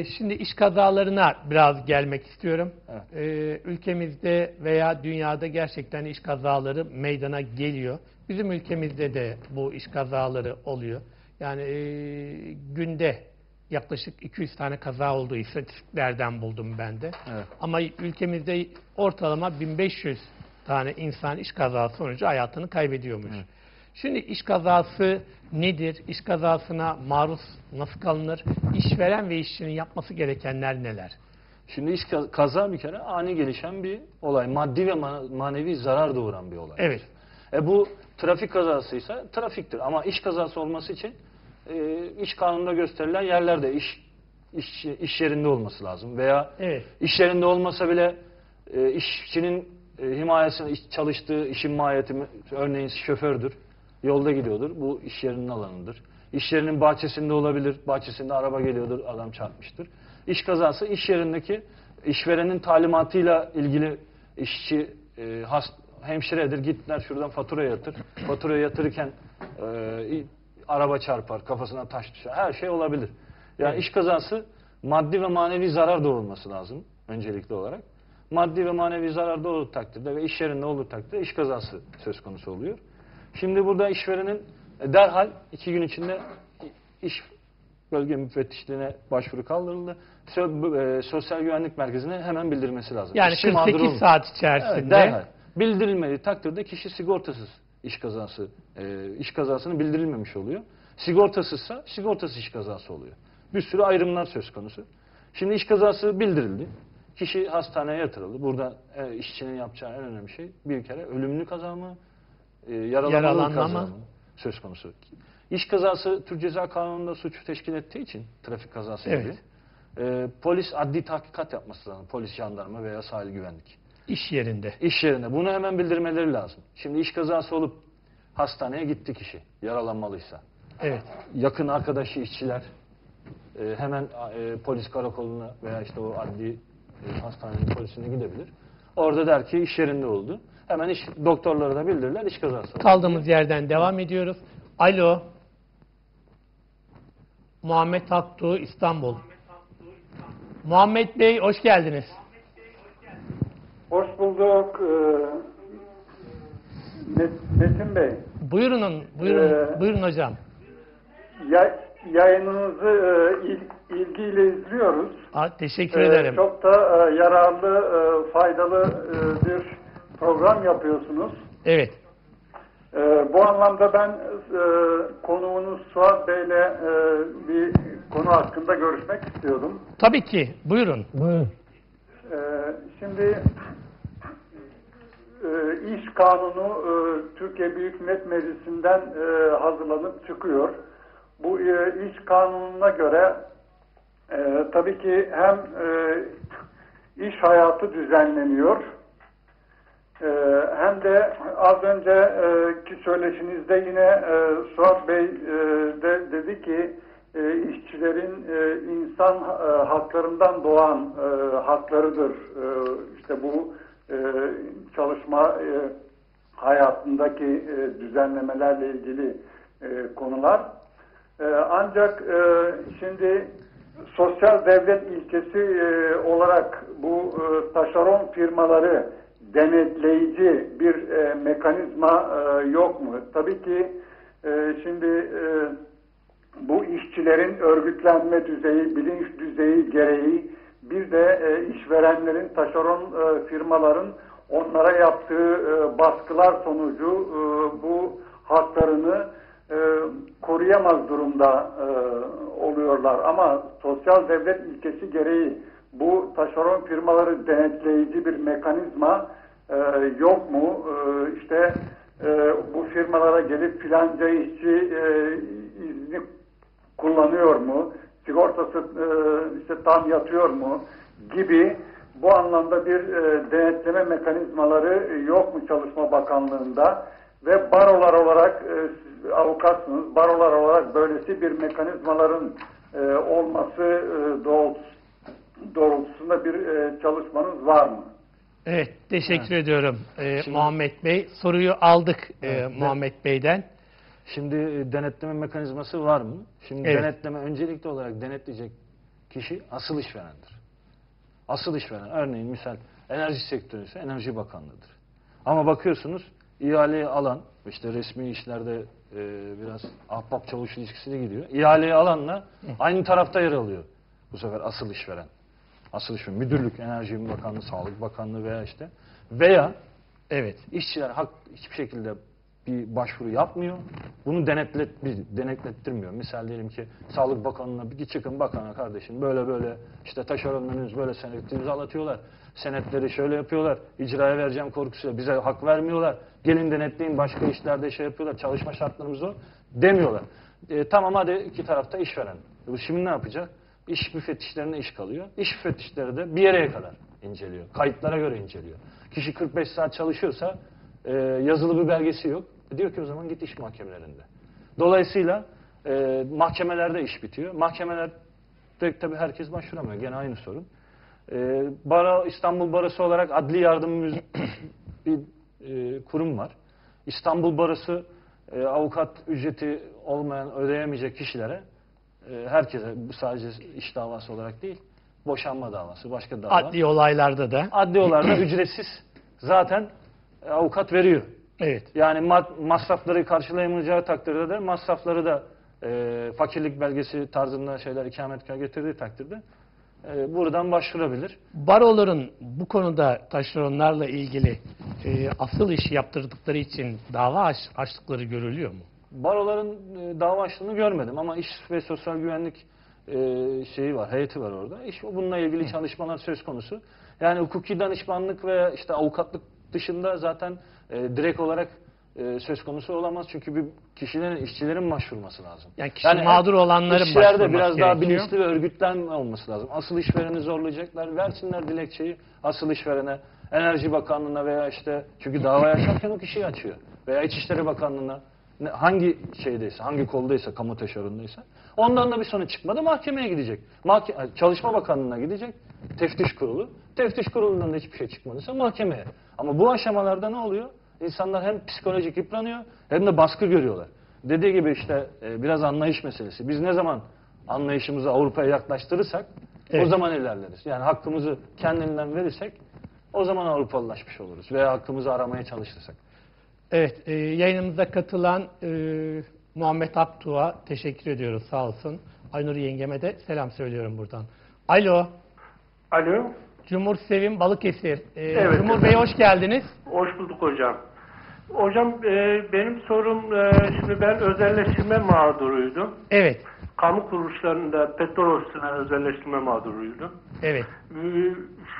Ee, şimdi iş kazalarına biraz gelmek istiyorum. Evet. Ee, ülkemizde veya dünyada gerçekten iş kazaları meydana geliyor. Bizim ülkemizde de bu iş kazaları oluyor. Yani e, günde yaklaşık 200 tane kaza olduğu istatistiklerden buldum ben de. Evet. Ama ülkemizde ortalama 1500 tane insan iş kazası sonucu hayatını kaybediyormuş. Evet. Şimdi iş kazası nedir? İş kazasına maruz nasıl kalınır? İşveren ve işçinin yapması gerekenler neler? Şimdi iş ka- kaza bir kere ani gelişen bir olay. Maddi ve ma- manevi zarar doğuran bir olay. Evet. E bu trafik kazasıysa trafiktir. Ama iş kazası olması için e, iş kanununda gösterilen yerlerde iş iş, iş yerinde olması lazım. Veya Evet. iş yerinde olmasa bile e, işçinin e, himayesinde iş- çalıştığı işin mahiyeti örneğin şofördür. Yolda gidiyordur. Bu iş yerinin alanıdır. İş yerinin bahçesinde olabilir. Bahçesinde araba geliyordur. Adam çarpmıştır. İş kazası iş yerindeki işverenin talimatıyla ilgili işçi e, hast, hemşiredir. Gitler şuradan fatura yatır. Fatura yatırırken e, araba çarpar, kafasına taş düşer. Her şey olabilir. Yani Evet. iş kazası maddi ve manevi zarar doğurması lazım öncelikli olarak. Maddi ve manevi zarar doğurduğu takdirde ve iş yerinde olduğu takdirde iş kazası söz konusu oluyor. Şimdi burada işverenin e, derhal iki gün içinde iş bölge müfettişliğine başvuru kaldırıldı. E, Sosyal güvenlik merkezine hemen bildirmesi lazım. Yani İşçi mağdur 48 olmuş. saat Evet, içerisinde derhal. Bildirilmediği takdirde kişi sigortasız iş kazası, e, iş kazasını bildirilmemiş oluyor. Sigortasızsa sigortasız iş kazası oluyor. Bir sürü ayrımlar söz konusu. Şimdi iş kazası bildirildi. Kişi hastaneye yatırıldı. Burada e, işçinin yapacağı en önemli şey bir kere ölümlü kaza mı, e, Yaralanma söz konusu. İş kazası Türk Ceza Kanunu'nda suç teşkil ettiği için trafik kazası Evet. gibi e, polis adli tahkikat yapması lazım. Polis, jandarma veya sahil güvenlik. iş yerinde. İş yerine. Bunu hemen bildirmeleri lazım. Şimdi iş kazası olup hastaneye gitti kişi yaralanmalıysa. Evet. Yakın arkadaşı işçiler e, hemen e, polis karakoluna veya işte o adli e, hastanenin polisine gidebilir. Orada der ki iş yerinde oldu. Hemen iş doktorlara da bildirirler iş kazası. Kaldığımız yerden devam ediyoruz. Alo. Muhammed Aktuğ İstanbul. Muhammed Bey hoş geldiniz. Hoş bulduk. Ee, Met- Metin Bey. Buyurun, buyurun, Ee, buyurun hocam. Ya, yayınınızı e, il- ilgiyle izliyoruz. Aa, teşekkür Ee, ederim. Çok da e, yararlı, e, faydalı e, bir program yapıyorsunuz. Evet. Ee, Bu anlamda ben e, konuğunuz Suat Bey'le e, bir konu hakkında görüşmek istiyordum. Tabii ki. Buyurun. Ee, Şimdi e, iş kanunu e, Türkiye Büyük Millet Meclisi'nden e, hazırlanıp çıkıyor. Bu e, iş kanununa göre e, tabii ki hem e, iş hayatı düzenleniyor e, hem de az önce e, söyleşinizde yine e, Suat Bey e, de dedi ki e, işçilerin e, insan e, haklarından doğan e, haklarıdır. E, işte bu e, çalışma e, hayatındaki e, düzenlemelerle ilgili e, konular. E, ancak e, şimdi sosyal devlet ilkesi e, olarak bu e, taşeron firmaları denetleyici bir e, mekanizma e, yok mu? Tabii ki e, şimdi e, bu işçilerin örgütlenme düzeyi, bilinç düzeyi gereği bir de e, işverenlerin, taşeron e, firmaların onlara yaptığı e, baskılar sonucu e, bu haklarını e, koruyamaz durumda e, oluyorlar. Ama sosyal devlet ilkesi gereği bu taşeron firmaları denetleyici bir mekanizma e, yok mu? E, işte e, bu firmalara gelip filanca işçi e, izni kullanıyor mu? Sigortası e, işte tam yatıyor mu? Gibi bu anlamda bir e, denetleme mekanizmaları yok mu Çalışma Bakanlığı'nda? Ve barolar olarak e, avukatsınız. Barolar olarak böylesi bir mekanizmaların e, olması e, doğrultus- doğrultusunda bir e, çalışmanız var mı? Evet, teşekkür ediyorum e, Şimdi- Muhammed Bey. Soruyu aldık e, Evet, Muhammed Bey'den. Şimdi e, denetleme mekanizması var mı? Şimdi Evet. denetleme öncelikli olarak denetleyecek kişi asıl işverendir. Asıl işveren örneğin misal enerji sektörü ise Enerji Bakanlığı'dır. Ama bakıyorsunuz ihaleyi alan işte resmi işlerde e, biraz ahbap çavuş ilişkisine gidiyor. İhaleyi alanla aynı tarafta yer alıyor. Bu sefer asıl işveren. Asıl işveren müdürlük, Enerji Bakanlığı, Sağlık Bakanlığı veya işte veya Evet. işçiler hak hiçbir şekilde bir başvuru yapmıyor. Bunu denetlet, bir denetlettirmiyor. Misal diyelim ki Sağlık Bakanlığı'na bir çıkın bakana kardeşim böyle böyle işte taşeronlarınız böyle senet imzalatıyorlar. Senetleri şöyle yapıyorlar. icraya vereceğim korkusuyla bize hak vermiyorlar. Gelin denetleyin başka işlerde şey yapıyorlar. Çalışma şartlarımız zor demiyorlar. E, tamam hadi iki tarafta işveren. Şimdi ne yapacak? İş müfettişlerine iş kalıyor. İş müfettişleri de bir yere kadar inceliyor. Kayıtlara göre inceliyor. Kişi 45 saat çalışıyorsa e, yazılı bir belgesi yok. E, diyor ki o zaman git iş mahkemelerinde. Dolayısıyla e, mahkemelerde iş bitiyor. Mahkemelerde tabii herkes başvuramıyor. Gene aynı sorun. E, Bara, İstanbul Barası olarak adli yardımımız bir e, kurum var. İstanbul Barası e, avukat ücreti olmayan, ödeyemeyecek kişilere herkese, bu sadece iş davası olarak değil, boşanma davası, başka dava. Adli olaylarda da. Adli olaylarda ücretsiz zaten e, avukat veriyor. Evet. Yani masrafları karşılayamayacağı takdirde de masrafları da e, fakirlik belgesi tarzında şeyler ikametgah getirdiği takdirde e, buradan başvurabilir. Baroların bu konuda taşeronlarla ilgili e, asıl iş yaptırdıkları için dava aç, açtıkları görülüyor mu? Baroların e, dava açtığını görmedim ama iş ve sosyal güvenlik e, şeyi var, heyeti var orada. İş bununla ilgili çalışmalar söz konusu. Yani hukuki danışmanlık ve işte avukatlık dışında zaten e, direkt olarak e, söz konusu olamaz. Çünkü bir kişilerin, işçilerin başvurması lazım. Yani kişi mağdur olanların başvurması biraz daha gerekiyor. bilinçli ve örgütlenme olması lazım. Asıl işvereni zorlayacaklar. Versinler dilekçeyi asıl işverene, Enerji Bakanlığı'na veya işte çünkü dava açarken o kişiyi açıyor. Veya İçişleri Bakanlığı'na hangi şeydeyse, hangi koldaysa, kamu teşeronundaysa ondan da bir sonuç çıkmadı mahkemeye gidecek. Mahke Çalışma Bakanlığı'na gidecek. Teftiş kurulu. Teftiş kurulundan da hiçbir şey çıkmadıysa mahkemeye. Ama bu aşamalarda ne oluyor? İnsanlar hem psikolojik yıpranıyor hem de baskı görüyorlar. Dediği gibi işte e, biraz anlayış meselesi. Biz ne zaman anlayışımızı Avrupa'ya yaklaştırırsak Evet. o zaman ilerleriz. Yani hakkımızı kendinden verirsek o zaman Avrupalılaşmış oluruz. Veya hakkımızı aramaya çalışırsak. Evet, e, yayınımıza katılan e, Muhammed Aktuğ'a teşekkür ediyoruz sağ olsun. Aynur yengeme de selam söylüyorum buradan. Alo, Alo, Cumhur Sevim Balıkesir. E, Evet, Cumhur evet. Bey hoş geldiniz. hoş bulduk hocam. Hocam e, benim sorum, e, şimdi ben özelleştirme mağduruydum. Evet, Kamu kuruluşlarında petrol ofisinden özelleştirme mağduruydum. evet. E,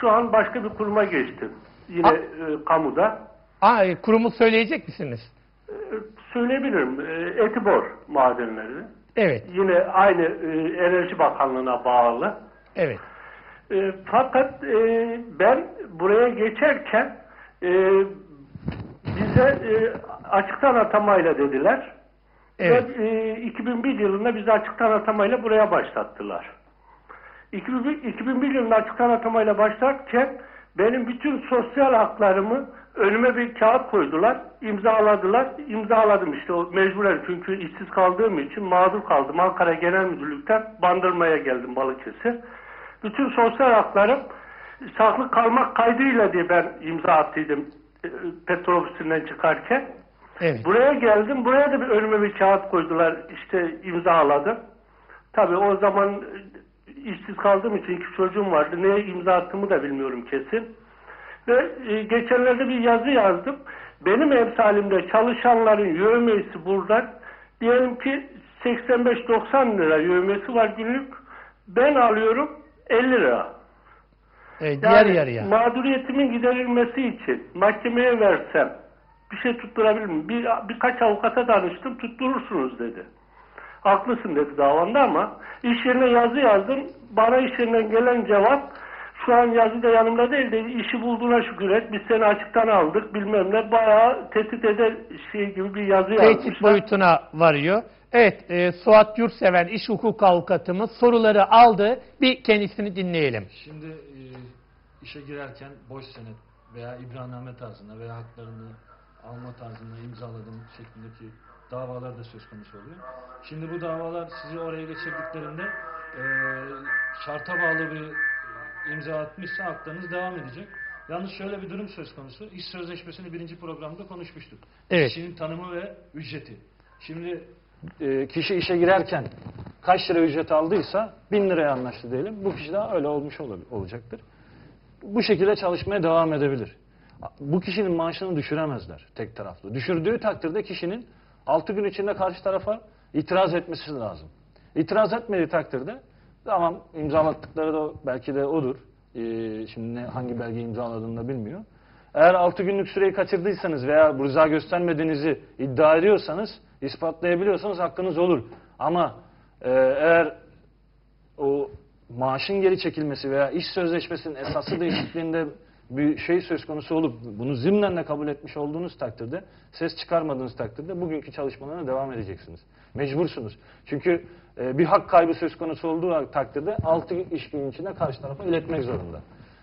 şu an başka bir kuruma geçtim. Yine Ha. e, kamuda. Aa, e, kurumu söyleyecek misiniz? E, söyleyebilirim, e, Etibor madenleri. Evet, Yine aynı e, Enerji Bakanlığı'na bağlı. evet. E, fakat e, ben buraya geçerken e, bize e, açıktan atamayla dediler. Evet. Ve e, 2001 yılında bizi açıktan atamayla buraya başlattılar. 2001, 2001 yılında açıktan atamayla başlarken benim bütün sosyal haklarımı önüme bir kağıt koydular, imzaladılar. İmzaladım işte o mecburen çünkü işsiz kaldığım için mağdur kaldım. Ankara Genel Müdürlük'ten bandırmaya geldim Balıkesir. Bütün sosyal haklarım saklı kalmak kaydıyla diye ben imza attıydım e, petrol ofisinden çıkarken. Evet. Buraya geldim. Buraya da bir önüme bir kağıt koydular. İşte imzaladım. Tabii o zaman e, işsiz kaldığım için iki çocuğum vardı. Neye imza attığımı da bilmiyorum kesin. Ve e, geçenlerde bir yazı yazdım. Benim emsalimde çalışanların yövmesi buradan diyelim ki 85-90 lira yövmesi var günlük. Ben alıyorum 50 lira. E, diğer yarıya. mağduriyetimin giderilmesi için mahkemeye versem bir şey tutturabilir miyim? Bir, birkaç avukata danıştım tutturursunuz dedi. Haklısın dedi davanda ama iş yerine yazı yazdım. Bana iş yerinden gelen cevap şu an yazı da yanımda değil de işi bulduğuna şükür et. Biz seni açıktan aldık bilmem ne. Bayağı tehdit eder şey gibi bir yazı Tehdit yazmışlar. boyutuna varıyor. Evet, e, Suat Yurtseven iş hukuk avukatımız soruları aldı. Bir kendisini dinleyelim. Şimdi e, işe girerken boş senet veya ibranname tarzında veya haklarını alma tarzında imzaladım şeklindeki davalar da söz konusu oluyor. Şimdi bu davalar sizi oraya geçirdiklerinde e, şarta bağlı bir imza atmışsa haklarınız devam edecek. Yalnız şöyle bir durum söz konusu. İş sözleşmesini birinci programda konuşmuştuk. Evet. Kişinin tanımı ve ücreti. Şimdi e, kişi işe girerken kaç lira ücret aldıysa bin liraya anlaştı diyelim. Bu kişi de öyle olmuş ol- olacaktır. Bu şekilde çalışmaya devam edebilir. Bu kişinin maaşını düşüremezler tek taraflı. Düşürdüğü takdirde kişinin 6 gün içinde karşı tarafa itiraz etmesi lazım. İtiraz etmediği takdirde tamam imzalattıkları da belki de odur. Ee, şimdi ne, hangi belgeyi imzaladığını da bilmiyor. Eğer 6 günlük süreyi kaçırdıysanız veya rıza göstermediğinizi iddia ediyorsanız, ispatlayabiliyorsanız hakkınız olur. Ama e, eğer o maaşın geri çekilmesi veya iş sözleşmesinin esası değişikliğinde bir şey söz konusu olup bunu zimnen kabul etmiş olduğunuz takdirde, ses çıkarmadığınız takdirde bugünkü çalışmalarına devam edeceksiniz. Mecbursunuz. Çünkü e, bir hak kaybı söz konusu olduğu takdirde 6 iş günü içinde karşı tarafa iletmek zorunda.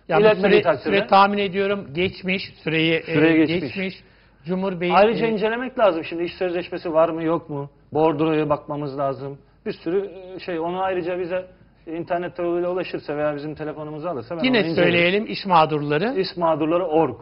Ya bu İletmediği süre, süre tahmin ediyorum geçmiş, süreyi e, Süre geçmiş. geçmiş. Cumhur Bey'in Ayrıca e, incelemek lazım. Şimdi iş sözleşmesi var mı yok mu? Bordroya bakmamız lazım. Bir sürü e, şey. Onu ayrıca bize internet yoluyla ulaşırsa veya bizim telefonumuzu alırsa ben yine söyleyelim iş mağdurları. İsmağdurları.org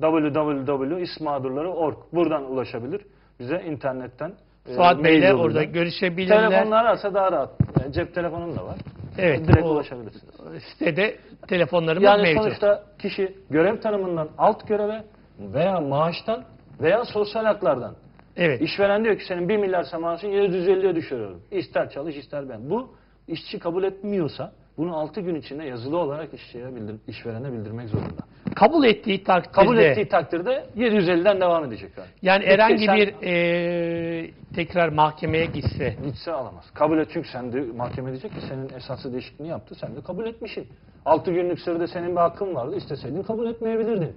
www.ismağdurları.org Buradan ulaşabilir. Bize internetten. E, Suat mail Bey'le orada görüşebilirler. Telefonla ararsa daha rahat. Yani cep telefonum da var. Evet, Direkt o- ulaşabilirsiniz. Sitede telefonlarımız Yani mevcut. sonuçta kişi görev tanımından alt göreve veya maaştan veya sosyal haklardan Evet. İşveren diyor ki senin 1 milyar maaşın 750'ye düşürüyorum. İster çalış ister ben. Bu işçi kabul etmiyorsa bunu 6 gün içinde yazılı olarak işçiye bildir, işverene bildirmek zorunda. Kabul ettiği takdirde Kabul ettiği takdirde 750'den devam edecek. Yani. yani herhangi sen- bir e, tekrar mahkemeye gitse Gitse alamaz. Kabul et çünkü sen de mahkeme diyecek ki senin esaslı değişikliğini yaptı. Sen de kabul etmişsin. 6 günlük sürede senin bir hakkın vardı. İsteseydin kabul etmeyebilirdin.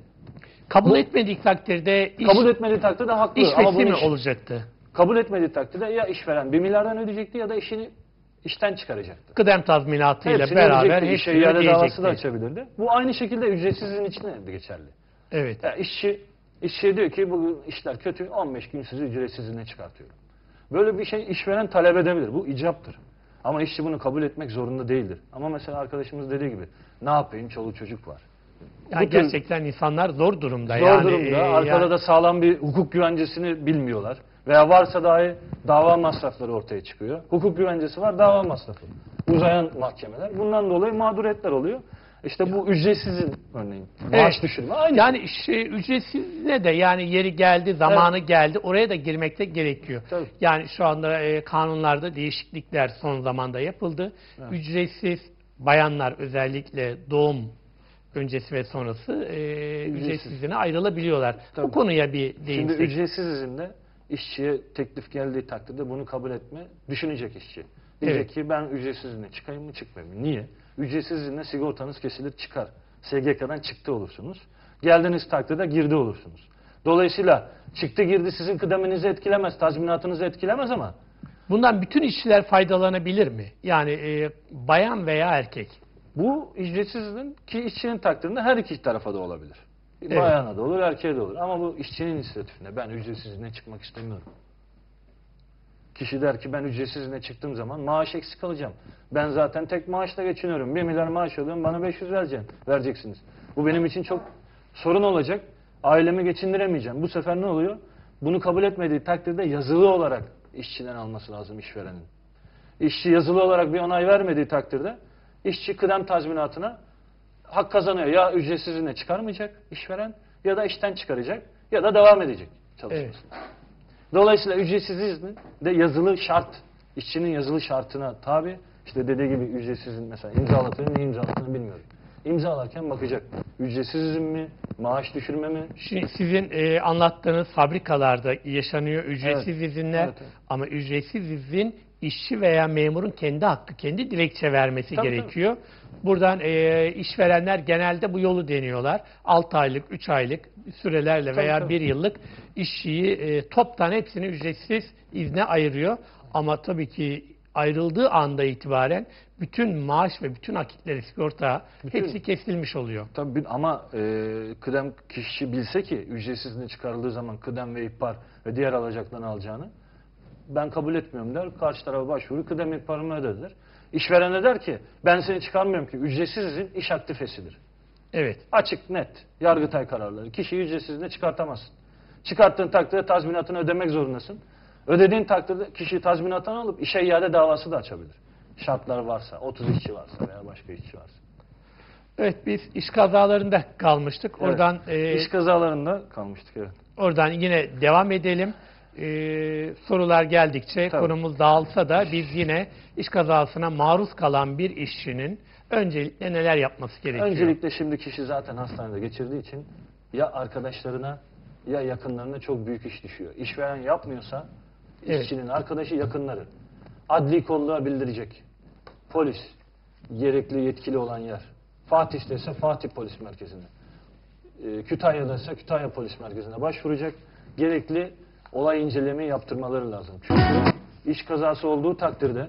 kabul etmediği takdirde iş, Kabul etmediği takdirde haklı. iş Ama mi iş- olacaktı? kabul etmediği takdirde ya işveren 1 milyardan ödeyecekti ya da işini işten çıkaracaktı. Kıdem tazminatıyla Hepsini beraber ödeyecekti. İşe hepsini iade davası da açabilirdi. Bu aynı şekilde ücretsizin içine de geçerli. Evet. Ya işçi, işçi diyor ki bugün işler kötü 15 gün sizi ücretsizliğine çıkartıyorum. Böyle bir şey işveren talep edebilir. Bu icaptır. Ama işçi bunu kabul etmek zorunda değildir. Ama mesela arkadaşımız dediği gibi ne yapayım çoluk çocuk var. Yani gerçekten insanlar zor durumda. Zor yani, durumda. e, Arkada yani- da sağlam bir hukuk güvencesini bilmiyorlar. Veya varsa dahi dava masrafları ortaya çıkıyor. Hukuk güvencesi var, dava masrafı. Uzayan mahkemeler. Bundan dolayı mağduriyetler oluyor. İşte bu ücretsizin örneğin. Maaş Evet. düşürme. Aynı. Yani e, ücretsizle de yani yeri geldi, zamanı geldi. Oraya da girmek de gerekiyor. Tabii. Yani şu anda e, kanunlarda değişiklikler son zamanda yapıldı. Ücretsiz bayanlar özellikle doğum öncesi ve sonrası e, ücretsiz izine ayrılabiliyorlar. Tabii. Bu konuya bir Şimdi değinsek. ücretsiz izinde işçiye teklif geldiği takdirde bunu kabul etme düşünecek işçi. Diyecek Evet. ki ben ücretsiz izne çıkayım mı çıkmayayım mı? Niye? Ücretsiz izne sigortanız kesilir çıkar. SGK'dan çıktı olursunuz. Geldiğiniz takdirde girdi olursunuz. Dolayısıyla çıktı girdi sizin kıdeminizi etkilemez, tazminatınızı etkilemez ama Bundan bütün işçiler faydalanabilir mi? Yani e, bayan veya erkek. bu ücretsizliğin ki işçinin takdirinde her iki tarafa da olabilir. Evet. Bayana da olur, erkeğe de olur. Ama bu işçinin inisiyatifinde ben ücretsiz izne çıkmak istemiyorum. Kişi der ki ben ücretsiz izne çıktığım zaman maaş eksik alacağım. Ben zaten tek maaşla geçiniyorum. 1 milyar maaş alıyorum bana 500 vereceğim, vereceksiniz. Bu benim için çok sorun olacak. Ailemi geçindiremeyeceğim. Bu sefer ne oluyor? Bunu kabul etmediği takdirde yazılı olarak işçiden alması lazım işverenin. İşçi yazılı olarak bir onay vermediği takdirde işçi kıdem tazminatına hak kazanıyor. Ya ücretsiz izne çıkarmayacak işveren ya da işten çıkaracak ya da devam edecek çalışmasına. Dolayısıyla ücretsiz iznin de yazılı şart, işçinin yazılı şartına tabi. İşte dediği gibi ücretsiz izin mesela imzalatıyor, ne imzaladığını bilmiyorum. İmzalarken bakacak. Ücretsiz izin mi, maaş düşürme mi? Şimdi sizin e, anlattığınız fabrikalarda yaşanıyor ücretsiz Evet. izinler Evet, evet. ama ücretsiz izin işçi veya memurun kendi hakkı, kendi dilekçe vermesi Tabii, gerekiyor. Buradan e, işverenler genelde bu yolu deniyorlar. 6 aylık, 3 aylık sürelerle Tabii, veya tabii. 1 yıllık işçiyi e, toptan hepsini ücretsiz izne ayırıyor. Ama tabii ki ayrıldığı anda itibaren bütün maaş ve bütün akitleri sigorta Bütün. hepsi kesilmiş oluyor. Tabii ama e, kıdem kişi bilse ki ücretsiz izne çıkarıldığı zaman kıdem ve ihbar ve diğer alacaklarını alacağını ben kabul etmiyorum der. Karşı tarafa başvuru kıdem ihbarımı ödediler. İşveren de der ki ben seni çıkarmıyorum ki ücretsiz izin iş aktifesidir. Evet. Açık, net. Yargıtay kararları. Kişiyi ücretsiz izne çıkartamazsın. Çıkarttığın takdirde tazminatını ödemek zorundasın. Ödediğin takdirde kişi tazminatını alıp işe iade davası da açabilir. Şartlar varsa, 30 işçi varsa veya başka işçi varsa. Evet biz iş kazalarında kalmıştık. Evet. Oradan e, İş kazalarında kalmıştık evet. oradan yine devam edelim. E, sorular geldikçe Tabii. konumuz dağılsa da biz yine iş kazasına maruz kalan bir işçinin öncelikle neler yapması gerekiyor? Öncelikle şimdi kişi zaten hastanede geçirdiği için ya arkadaşlarına ya yakınlarına çok büyük iş düşüyor. İşveren yapmıyorsa Evet. işçinin arkadaşı yakınları. Adli kolluğa bildirecek. Polis, gerekli yetkili olan yer. Fatih'te ise Fatih Polis Merkezi'ne. Ee, Kütahya'da ise Kütahya Polis Merkezi'ne başvuracak. Gerekli olay inceleme yaptırmaları lazım. Çünkü iş kazası olduğu takdirde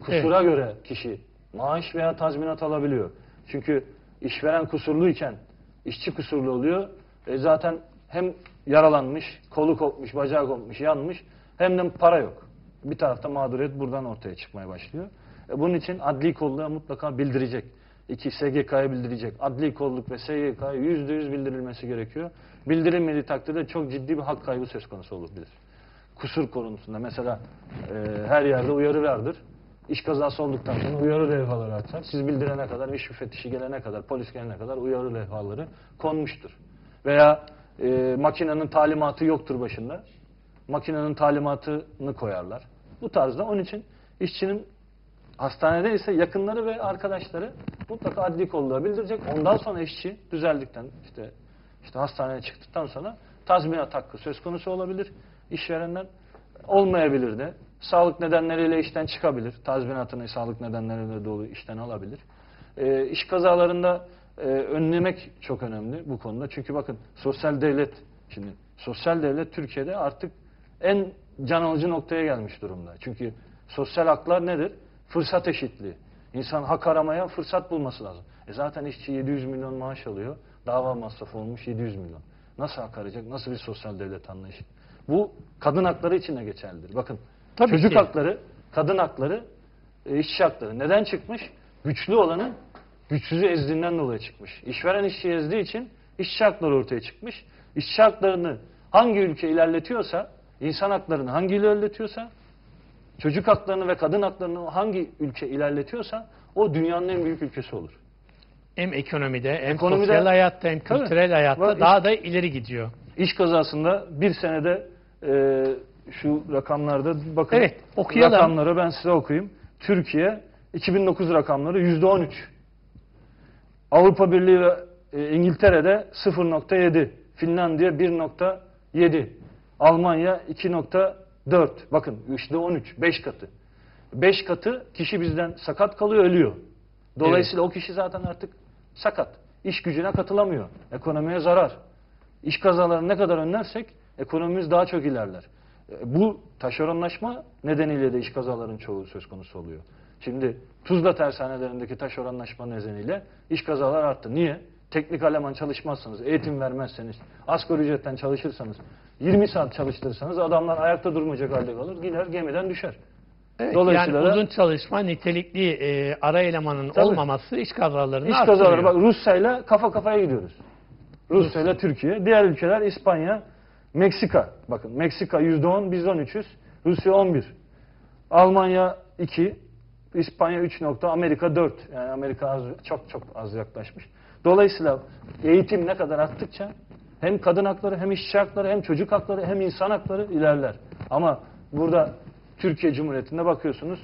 kusura göre kişi maaş veya tazminat alabiliyor. Çünkü işveren kusurluyken işçi kusurlu oluyor. E zaten hem yaralanmış, kolu kopmuş, bacağı kopmuş, yanmış hem de para yok. Bir tarafta mağduriyet buradan ortaya çıkmaya başlıyor. E bunun için adli kolluğa mutlaka bildirecek. İki SGK'ya bildirecek. Adli kolluk ve SGK'ya yüzde yüz bildirilmesi gerekiyor. Bildirilmediği takdirde çok ciddi bir hak kaybı söz konusu olabilir. Kusur konusunda mesela e, her yerde uyarı vardır. İş kazası olduktan sonra uyarı levhaları açar. Siz bildirene kadar, iş müfettişi gelene kadar, polis gelene kadar uyarı levhaları konmuştur. Veya e, makinenin talimatı yoktur başında. Makinenin talimatını koyarlar. Bu tarzda onun için işçinin hastanede ise yakınları ve arkadaşları mutlaka adli kolluğa bildirecek. Ondan sonra işçi düzeldikten işte işte hastaneye çıktıktan sonra tazminat hakkı söz konusu olabilir. İşverenden olmayabilir de. Sağlık nedenleriyle işten çıkabilir. Tazminatını sağlık nedenleriyle dolu işten alabilir. Ee, iş kazalarında e, önlemek çok önemli bu konuda. Çünkü bakın sosyal devlet şimdi sosyal devlet Türkiye'de artık en can alıcı noktaya gelmiş durumda. Çünkü sosyal haklar nedir? Fırsat eşitliği. İnsan hak aramaya fırsat bulması lazım. E zaten işçi 700 milyon maaş alıyor. Dava masrafı olmuş 700 milyon. Nasıl hak arayacak? Nasıl bir sosyal devlet anlayışı? Bu kadın hakları için de geçerlidir. Bakın Tabii çocuk ki. hakları, kadın hakları, e, işçi hakları. Neden çıkmış? Güçlü olanın güçsüzü ezdiğinden dolayı çıkmış. İşveren işçi ezdiği için işçi hakları ortaya çıkmış. İşçi haklarını hangi ülke ilerletiyorsa, insan haklarını hangi ilerletiyorsa, çocuk haklarını ve kadın haklarını hangi ülke ilerletiyorsa o dünyanın en büyük ülkesi olur. Hem ekonomide, hem Ekonomide- sosyal hayatta, hem Tabii. kültürel hayatta Var, daha da ileri gidiyor. İş kazasında bir senede e, şu rakamlarda bakın. Evet, okuyalım. Rakamları ben size okuyayım. Türkiye 2009 rakamları %13. Avrupa Birliği ve e, İngiltere'de 0.7. Finlandiya 1.7. Almanya 2.4. Bakın %13. 5 katı. 5 katı kişi bizden sakat kalıyor, ölüyor. Dolayısıyla o kişi zaten artık sakat. İş gücüne katılamıyor. Ekonomiye zarar. İş kazalarını ne kadar önlersek ekonomimiz daha çok ilerler. E, Bu taşeronlaşma nedeniyle de iş kazaların çoğu söz konusu oluyor. Şimdi Tuzla tersanelerindeki taşeronlaşma nedeniyle iş kazalar arttı. Niye? Teknik eleman çalışmazsanız, eğitim vermezseniz, asgari ücretten çalışırsanız, 20 saat çalıştırırsanız adamlar ayakta durmayacak halde kalır, gider gemiden düşer. Evet, Dolayısıyla yani uzun çalışma, nitelikli e, ara elemanın Tabii. olmaması iş kazalarını İş arttırıyor. kazaları bak Rusya'yla kafa kafaya gidiyoruz. Rusya'yla Türkiye. Diğer ülkeler İspanya, Meksika. Bakın Meksika %10, biz 13'üz. Rusya 11. Almanya 2, İspanya 3 nokta, Amerika 4. Yani Amerika az, çok çok az yaklaşmış. Dolayısıyla eğitim ne kadar arttıkça hem kadın hakları hem işçi hakları hem çocuk hakları hem insan hakları ilerler. Ama burada Türkiye Cumhuriyeti'nde bakıyorsunuz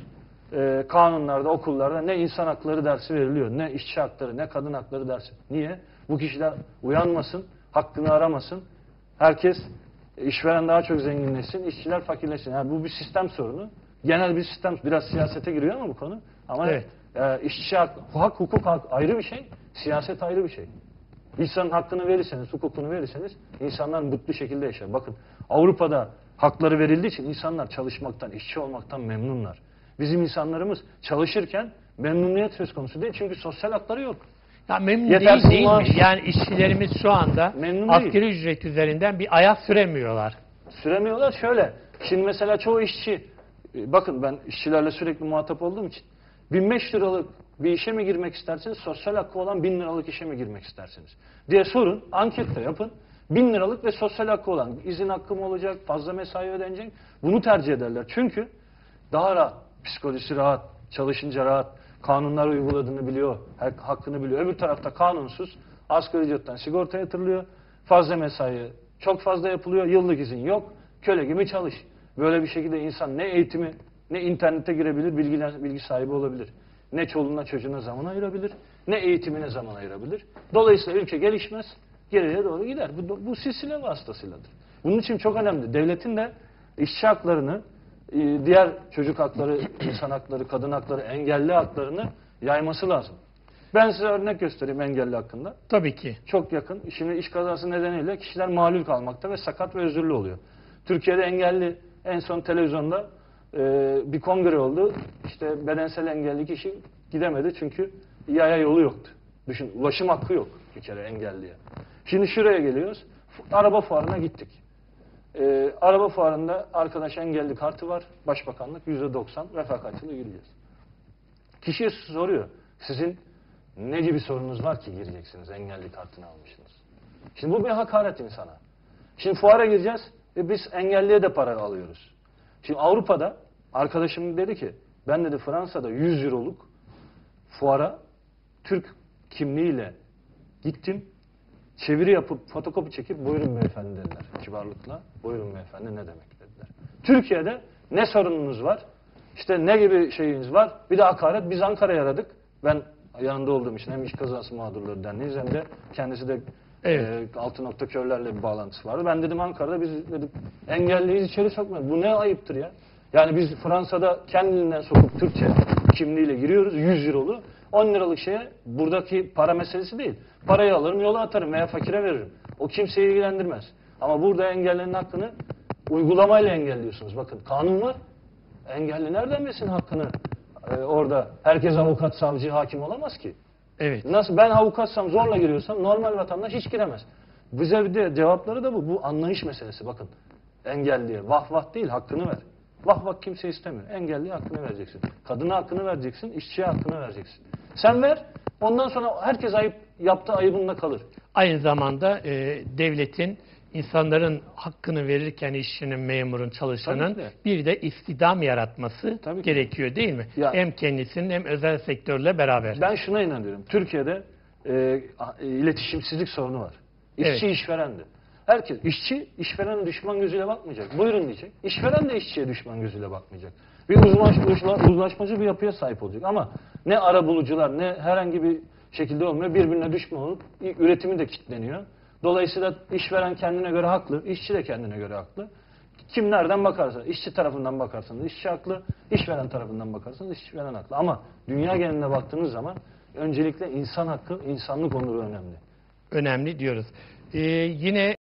e, kanunlarda, okullarda ne insan hakları dersi veriliyor, ne işçi hakları, ne kadın hakları dersi. Niye? Bu kişiler uyanmasın, hakkını aramasın. Herkes, işveren daha çok zenginleşsin, işçiler fakirleşsin. Yani bu bir sistem sorunu. Genel bir sistem, biraz siyasete giriyor ama bu konu. Ama Evet. e, işçi hak, hak, hukuk hak ayrı bir şey, siyaset ayrı bir şey. İnsanın hakkını verirseniz, hukukunu verirseniz insanlar mutlu şekilde yaşar. Bakın Avrupa'da hakları verildiği için insanlar çalışmaktan, işçi olmaktan memnunlar. Bizim insanlarımız çalışırken memnuniyet söz konusu değil çünkü sosyal hakları yok. Ya memnun Yetersiz değil, değil maaş. mi? Yani işçilerimiz şu anda Memnun asgari ücret üzerinden bir ayak süremiyorlar. Süremiyorlar şöyle. Şimdi mesela çoğu işçi, e, bakın ben işçilerle sürekli muhatap olduğum için 1500 liralık bir işe mi girmek istersiniz, sosyal hakkı olan 1000 liralık işe mi girmek istersiniz? diye sorun, ankette yapın. 1000 liralık ve sosyal hakkı olan izin hakkı mı olacak, fazla mesai ödenecek? Bunu tercih ederler. Çünkü daha rahat, psikolojisi rahat, çalışınca rahat, kanunlar uyguladığını biliyor, hak- hakkını biliyor. Öbür tarafta kanunsuz, asgari ücretten sigorta yatırılıyor, fazla mesai çok fazla yapılıyor, yıllık izin yok, köle gibi çalış. Böyle bir şekilde insan ne eğitimi, ne internete girebilir, bilgi, bilgi sahibi olabilir. Ne çoluğuna çocuğuna zaman ayırabilir, ne eğitimine zaman ayırabilir. Dolayısıyla ülke gelişmez, geriye doğru gider. Bu, bu silsile vasıtasıyladır. Bunun için çok önemli. Devletin de işçi haklarını, e, diğer çocuk hakları, insan hakları, kadın hakları, engelli haklarını yayması lazım. Ben size örnek göstereyim engelli hakkında. Tabii ki. Çok yakın. Şimdi iş kazası nedeniyle kişiler malul kalmakta ve sakat ve özürlü oluyor. Türkiye'de engelli en son televizyonda e, bir kongre oldu. İşte bedensel engelli kişi gidemedi çünkü yaya yolu yoktu. Düşün ulaşım hakkı yok bir kere engelliye. Şimdi şuraya geliyoruz. Araba fuarına gittik. E, araba fuarında arkadaş engelli kartı var. Başbakanlık %90 refakatçılığı gireceğiz. Kişiye soruyor. Sizin ne gibi sorunuz var ki gireceksiniz engelli kartını almışsınız. Şimdi bu bir hakaret insana. Şimdi fuara gireceğiz ve biz engelliye de para alıyoruz. Şimdi Avrupa'da arkadaşım dedi ki ben dedi Fransa'da 100 euroluk fuara Türk kimliğiyle gittim. Çeviri yapıp fotokopi çekip buyurun beyefendi dediler kibarlıkla. Buyurun beyefendi ne demek dediler. Türkiye'de ne sorununuz var? İşte ne gibi şeyiniz var? Bir de hakaret. Biz Ankara'ya aradık. Ben yanında olduğum için hem iş kazası mağdurları derneğiyiz hem de kendisi de Evet. e, altı nokta körlerle bir bağlantısı vardı. Ben dedim Ankara'da biz dedim engelliyiz içeri sokmayın. Bu ne ayıptır ya? Yani biz Fransa'da kendinden sokup Türkçe kimliğiyle giriyoruz 100 eurolu. 10 liralık şeye buradaki para meselesi değil. Parayı alırım yola atarım veya fakire veririm. O kimseyi ilgilendirmez. Ama burada engellinin hakkını uygulamayla engelliyorsunuz. Bakın kanun var. Engelli nereden bilsin hakkını? Ee, orada herkes avukat, savcı, hakim olamaz ki. Evet. Nasıl ben avukatsam zorla giriyorsam normal vatandaş hiç giremez. Bize bir de cevapları da bu. Bu anlayış meselesi bakın. Engelliye vah vah değil hakkını ver. Vah vah kimse istemiyor. Engelliye hakkını vereceksin. Kadına hakkını vereceksin. işçiye hakkını vereceksin. Sen ver. Ondan sonra herkes ayıp yaptığı ayıbında kalır. Aynı zamanda e, devletin insanların hakkını verirken işçinin, memurun, çalışanın de. bir de istihdam yaratması Tabii ki. gerekiyor değil mi? Ya- Hem kendisinin hem özel sektörle beraber. Ben şuna inanıyorum. Türkiye'de e, iletişimsizlik sorunu var. İşçi Evet. işverendi. Herkes işçi işverene düşman gözüyle bakmayacak. Buyurun diyecek. İşveren de işçiye düşman gözüyle bakmayacak. Bir uzlaş, uzla- uzlaşmacı bir yapıya sahip olacak. Ama ne ara bulucular ne herhangi bir şekilde olmuyor. Birbirine düşman olup üretimi de kilitleniyor. Dolayısıyla işveren kendine göre haklı, işçi de kendine göre haklı. Kim nereden bakarsa, işçi tarafından bakarsanız işçi haklı, işveren tarafından bakarsanız işveren haklı. Ama dünya geneline baktığınız zaman öncelikle insan hakkı, insanlık onuru önemli. Önemli diyoruz. E, yine